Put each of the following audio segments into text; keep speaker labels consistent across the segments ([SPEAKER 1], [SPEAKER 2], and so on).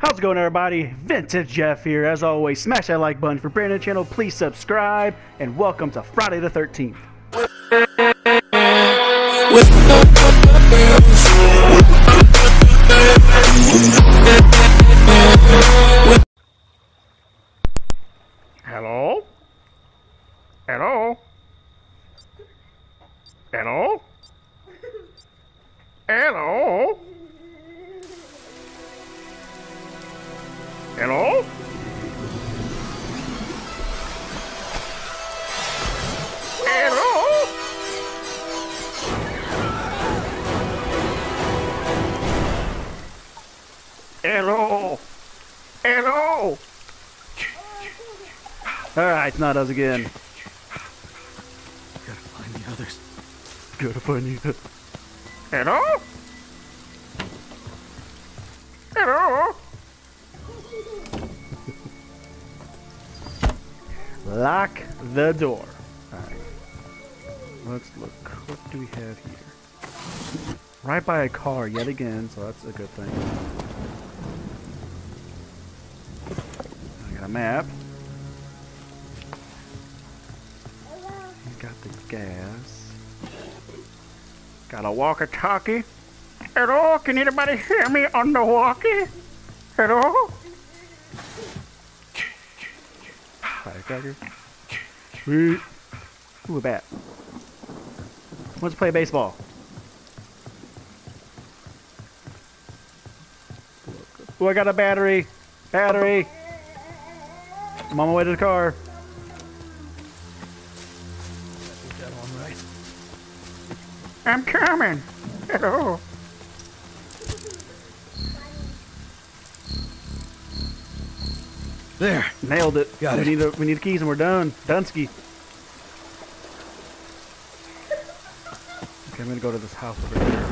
[SPEAKER 1] How's it going, everybody? Vintage Jeff here. As always, smash that like button for Brandon channel. Please subscribe, and welcome to Friday the 13th. Hello? Hello? Hello? Hello? Hello? Hello? Hello? Hello? Alright, not us again.
[SPEAKER 2] Gotta find the others.
[SPEAKER 1] Gotta find you. Hello? Hello? Lock the door. Alright. Let's look. What do we have here? Right by a car yet again, so that's a good thing. I got a map. Got the gas. Got a walkie-talkie. Hello, can anybody hear me on the walkie? Hello? Sweet. Ooh, a bat. Let's play baseball. Ooh, I got a battery. Battery. I'm on my way to the car. I'm coming. Hello. Oh.
[SPEAKER 2] There.
[SPEAKER 1] Nailed it.
[SPEAKER 2] Got
[SPEAKER 1] we
[SPEAKER 2] it.
[SPEAKER 1] Need the, we need the keys and we're done. Dunsky. Okay, I'm gonna go to this house over here.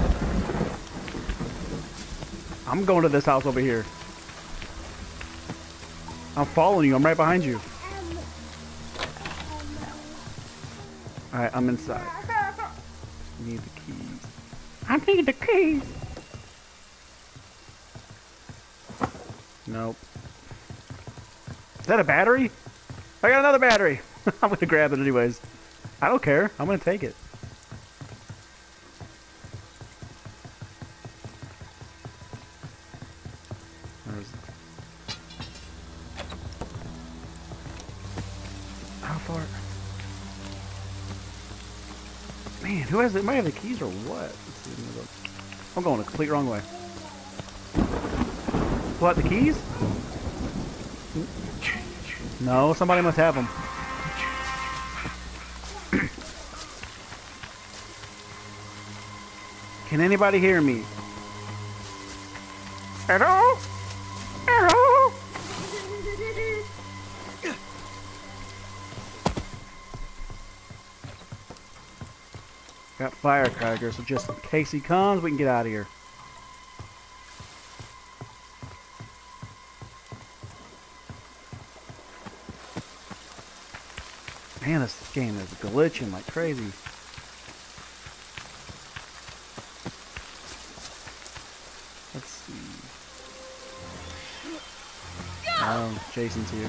[SPEAKER 1] I'm going to this house over here. I'm following you. I'm right behind you. Alright, I'm inside. I Need the keys. I need the keys. Nope. Is that a battery? I got another battery. I'm gonna grab it anyways. I don't care. I'm gonna take it. How far? Man, who has it? Might have the keys or what? I'm going a complete wrong way. What, the keys? No, somebody must have them. Can anybody hear me? Hello? Hello? Got firecrackers, so just in case he comes, we can get out of here. Man, this game is glitching like crazy. Let's see. Oh, Jason's here.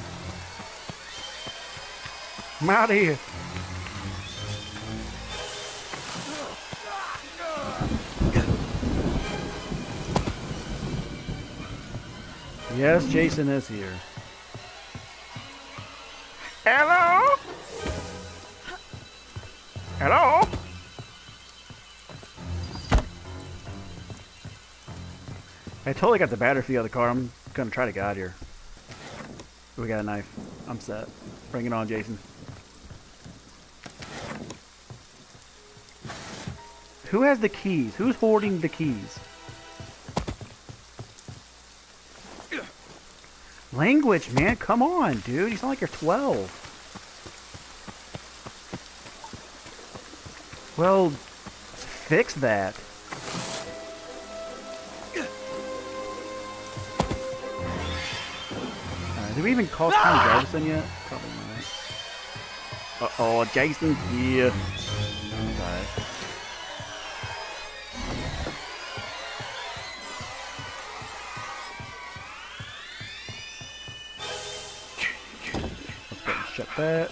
[SPEAKER 1] I'm out of here. Yes, Jason is here. Hello? Hello? I totally got the battery for the other car. I'm gonna try to get out of here. We got a knife. I'm set. Bring it on, Jason. Who has the keys? Who's hoarding the keys? Language, man. Come on, dude. You sound like you're 12. Well, fix that. Uh, did we even call Tommy ah! Yet? Probably not. Uh-oh, Jason here. Yeah. Let's go and shut that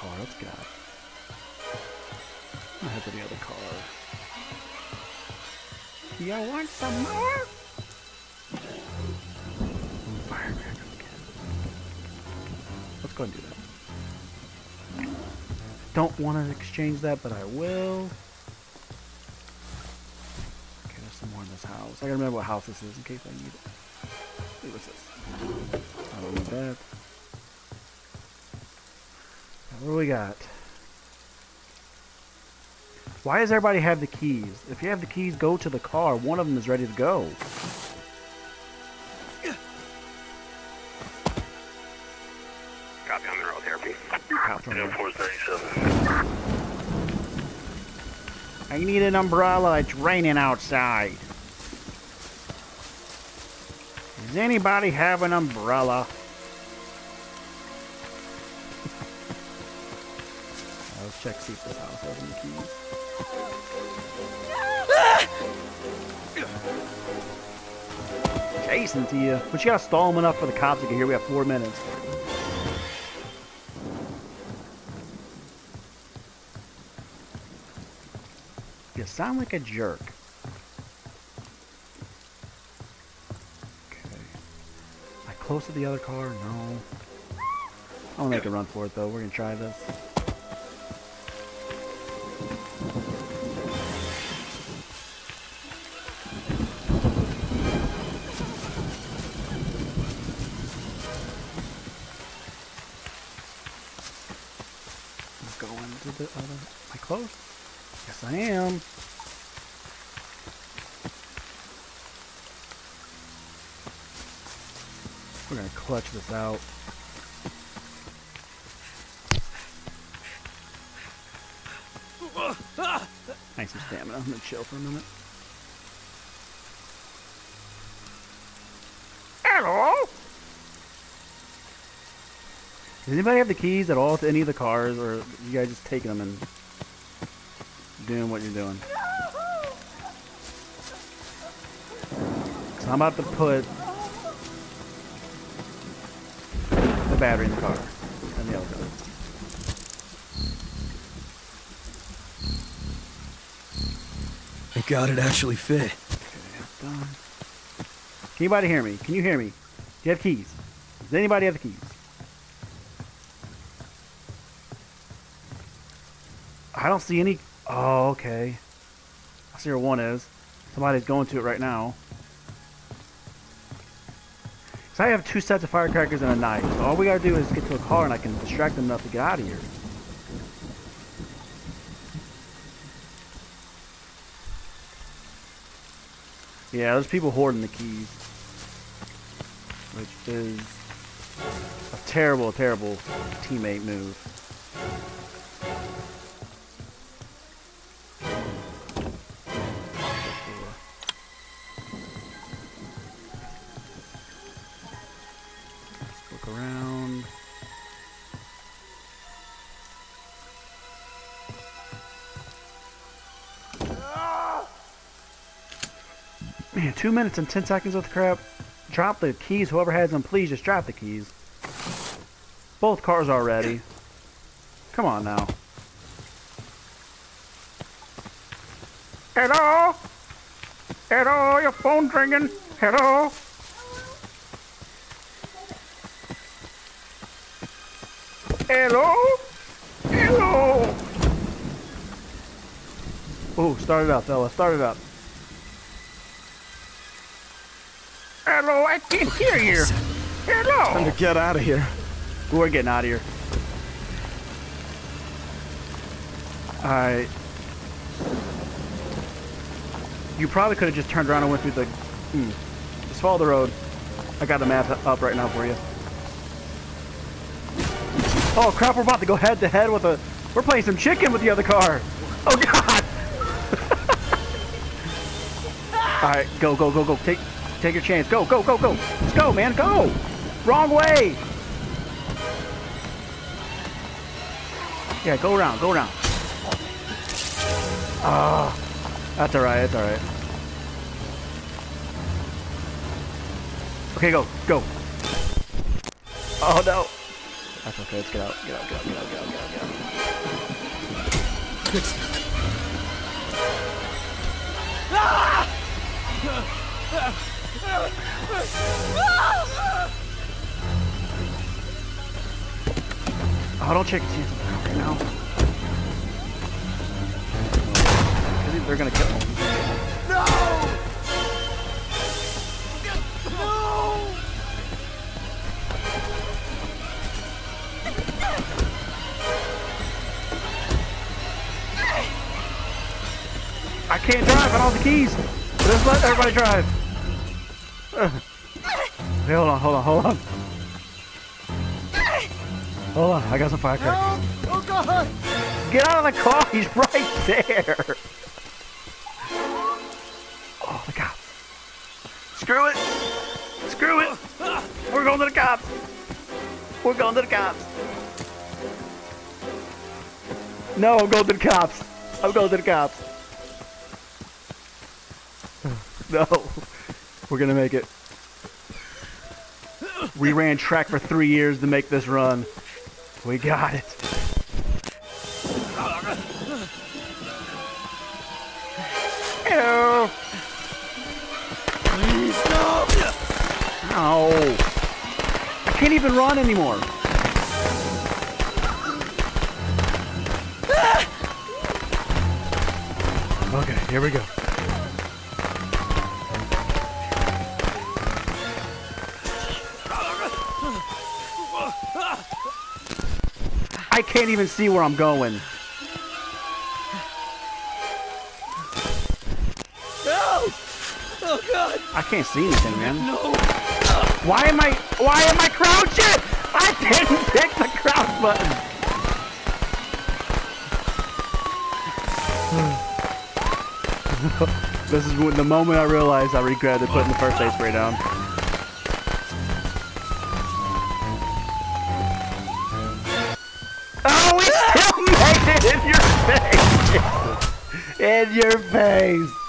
[SPEAKER 1] car. Let's go. I'm head to the other car. You want some more? Firecrackers again. Let's go and do that. Don't want to exchange that, but I will. Okay, there's some more in this house. I gotta remember what house this is in case I need it. Wait, what's this? I don't need that. What do we got? Why does everybody have the keys? If you have the keys, go to the car. One of them is ready to go.
[SPEAKER 3] Copy on mineral therapy.
[SPEAKER 1] Cops.
[SPEAKER 3] 437.
[SPEAKER 1] I need an umbrella. It's raining outside. Does anybody have an umbrella? Check see if this house has any keys. Ah! Chasing to you. But you gotta stall them enough for the cops to get here. We have four minutes. You sound like a jerk. Okay. Am I close to the other car? No. I'm gonna make a run for it though. We're gonna try this. The other. I close? Yes, I am. We're gonna clutch this out. Nice some stamina. I'm gonna chill for a minute. Hello. Does anybody have the keys at all to any of the cars, or you guys just taking them and doing what you're doing? So I'm about to put the battery in the car and the other car.
[SPEAKER 2] Thank God it actually fit.
[SPEAKER 1] Okay, done. Can anybody hear me? Can you hear me? Do you have keys? Does anybody have the keys? I don't see any. Oh, okay. I see where one is. Somebody's going to it right now. So I have two sets of firecrackers and a knife. So all we gotta do is get to a car and I can distract them enough to get out of here. Yeah, there's people hoarding the keys. Which is a terrible, terrible teammate move. Man, two minutes and ten seconds of the crap. Drop the keys. Whoever has them, please just drop the keys. Both cars are ready. Come on now. Hello? Hello? Your phone's ringing? Hello? Hello? Hello? Oh, start it up, fella. Start it up. Hello, I can't hear you. Hello.
[SPEAKER 2] Time to get out of here.
[SPEAKER 1] We're getting out of here. Alright. You probably could have just turned around and went through the... Hmm. Just follow the road. I got the map up right now for you. Oh crap, we're about to go head to head with a... We're playing some chicken with the other car. Oh god! Alright, go, go, go, go. Take take your chance. Go, go, go, go. Let's go, man, go! Wrong way! Yeah, go around, go around. Ah, that's alright, that's alright. Okay, go, go. Oh no. That's okay. Let's get out. Get out. Get out. Get out. Get out. Get out. Get out.
[SPEAKER 2] It.
[SPEAKER 1] Oh, don't check chance right now. I think they're gonna kill him. I can't drive. I don't have the keys. Just let everybody drive. Ugh. Hey, hold on, hold on, hold on. Hold on, I got some firecrackers.
[SPEAKER 2] Oh god!
[SPEAKER 1] Get out of the car. He's right there. Oh, the cops. Screw it. Screw it. We're going to the cops. We're going to the cops. No, I'm going to the cops. I'm going to the cops. No. We're going to make it. We ran track for three years to make this run. We got it. Hello.
[SPEAKER 2] Please stop.
[SPEAKER 1] no! I can't even run anymore. Ah! Okay, here we go. I can't even see where I'm going.
[SPEAKER 2] No! Oh god!
[SPEAKER 1] I can't see anything, man.
[SPEAKER 2] No!
[SPEAKER 1] Why am I why am I crouching? I didn't pick the crouch button. this is when the moment I realized I regretted putting the first aid spray down. In your face!